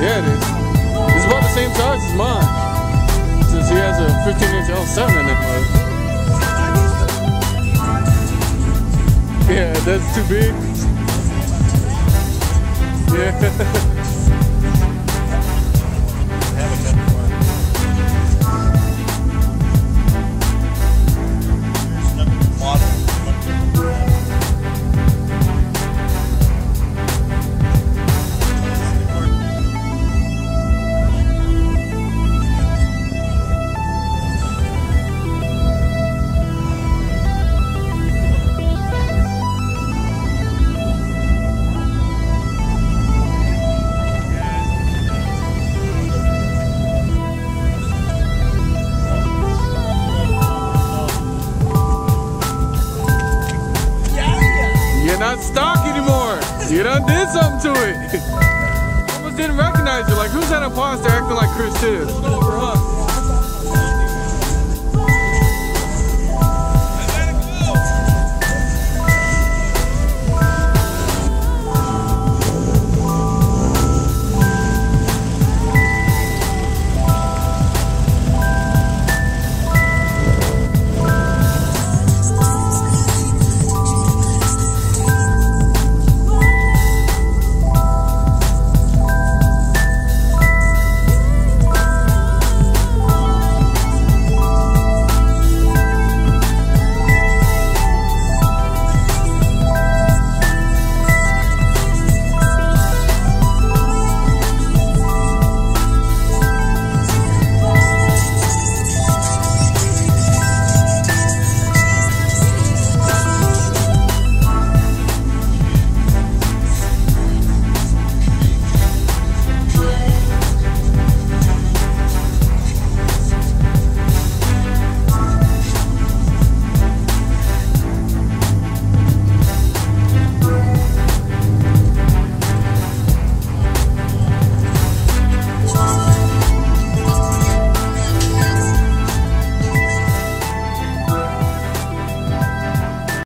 Yeah, it is. It's about the same size as mine. Since he has a 15 inch L7 in that mug. Yeah, that's too big. Yeah. You done did something to it. Almost didn't recognize you. Like, who's that imposter acting like Chris is?